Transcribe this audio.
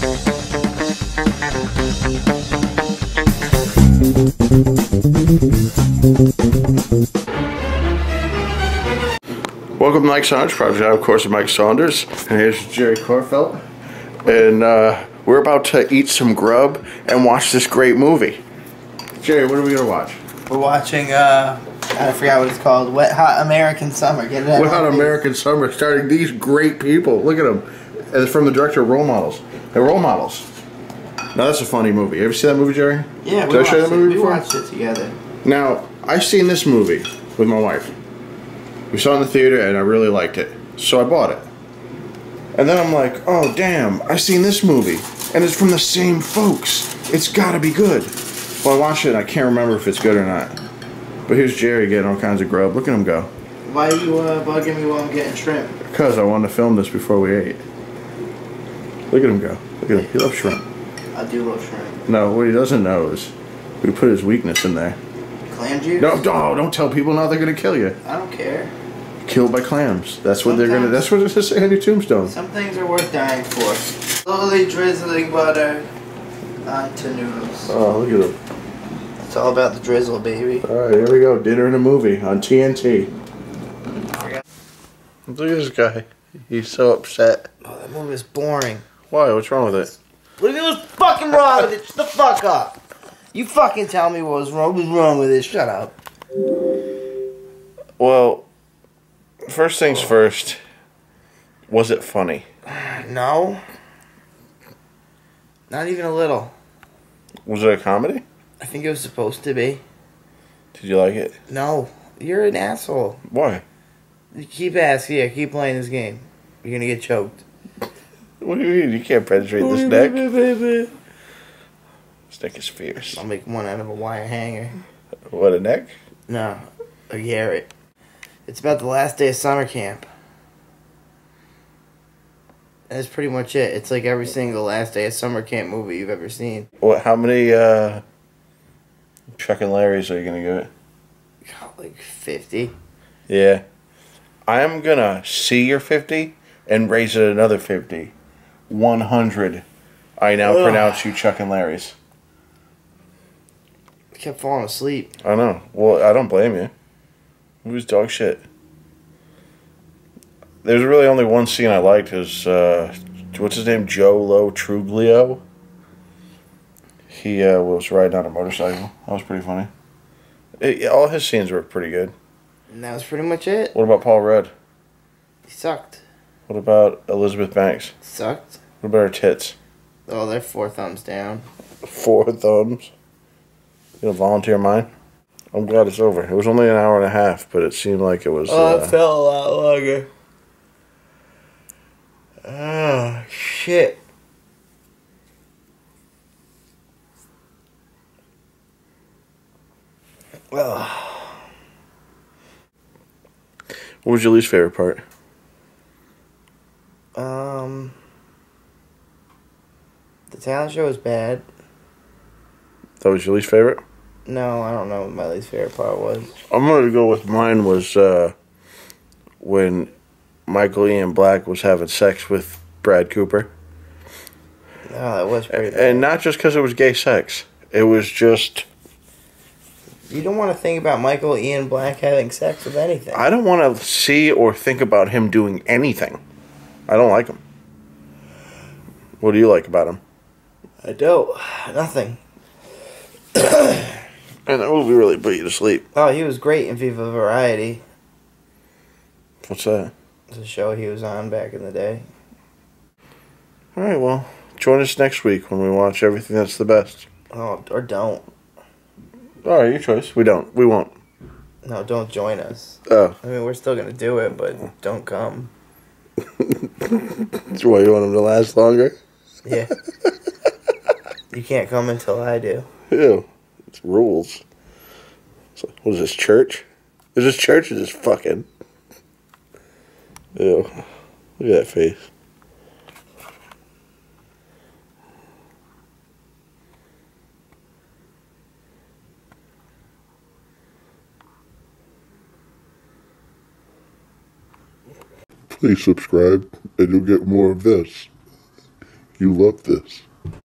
Welcome to Mike Saunders Project. I'm, of course, Mike Saunders, and here's Jerry Kortfelt. And uh, we're about to eat some grub and watch this great movie. Jerry, what are we going to watch? We're watching, uh, I forgot what it's called. Wet Hot American Summer. Get it? What Hot American Summer, starring these great people. Look at them. And it's from the director of Role Models. They're role models. Now, that's a funny movie. You ever see that movie, Jerry? Yeah, we Did I watched show you that it. movie We before? watched it together. Now, I've seen this movie with my wife. We saw it in the theater and I really liked it. So I bought it. And then I'm like, oh damn, I've seen this movie. And it's from the same folks. It's gotta be good. Well, I watched it and I can't remember if it's good or not. But here's Jerry getting all kinds of grub. Look at him go. Why are you uh, bugging me while I'm getting shrimp? Because I wanted to film this before we ate. Look at him go. Look at him. He loves shrimp. I do love shrimp. No, what he doesn't know is we put his weakness in there. Clam juice? No, no, don't tell people now they're gonna kill you. I don't care. Killed by clams. That's what they're gonna. That's what it's gonna say on your tombstone. Some things are worth dying for. Slowly drizzling butter onto noodles. Oh, look at him. It's all about the drizzle, baby. All right, here we go. Dinner and a movie on TNT. Look at this guy. He's so upset. Oh, that movie is boring. Why? What's wrong with it? What you mean what's fucking wrong with it? Shut the fuck up. You fucking tell me what was wrong. What was wrong with it? Shut up. Well, first things first. Was it funny? No. Not even a little. Was it a comedy? I think it was supposed to be. Did you like it? No. You're an asshole. Why? You keep asking. Yeah, keep playing this game. You're gonna get choked. What do you mean? You can't penetrate this neck. This neck is fierce. I'll make one out of a wire hanger. What a neck? No, a garrote. It's about the last day of summer camp. That's pretty much it. It's like every single last day of summer camp movie you've ever seen. What? How many uh, Chuck and Larry's are you gonna give it? God, like 50. Yeah. I am gonna see your 50 and raise it another 50. 100. I now Ugh. pronounce you Chuck and Larry's. I kept falling asleep. I know. Well, I don't blame you. It was dog shit. There's really only one scene I liked is uh, what's his name? Joe Lo Truglio. He uh, was riding on a motorcycle. That was pretty funny. It, all his scenes were pretty good. And that was pretty much it. What about Paul Rudd? He sucked. What about Elizabeth Banks? Sucked. What about her tits? Oh, they're four thumbs down. Four thumbs. You gonna volunteer mine? I'm glad it's over. It was only an hour and a half, but it seemed like it was. Oh, uh, it felt a lot longer. Oh, shit. Well, what was your least favorite part? Um, the talent show is bad. That was your least favorite. No, I don't know what my least favorite part was. I'm gonna go with mine was uh, when Michael Ian Black was having sex with Brad Cooper, Oh, that was pretty bad. and not just because it was gay sex. It was just You don't want to think about Michael Ian Black having sex with anything. I don't want to see or think about him doing anything. I don't like him. What do you like about him? I don't. Nothing. And that movie really put you to sleep. Oh, he was great in Viva Variety. What's that? It's a show he was on back in the day. All right, well, join us next week when we watch everything that's the best. Oh, or don't. All right, your choice. We don't. We won't. No, don't join us. Oh, I mean, we're still gonna do it, but don't come. that's why you want them to last longer. Yeah. you can't come until I do. Ew, it's rules. So, what is this church? Is this church or just fucking? Ew, look at that face. Please subscribe and you'll get more of this. You love this.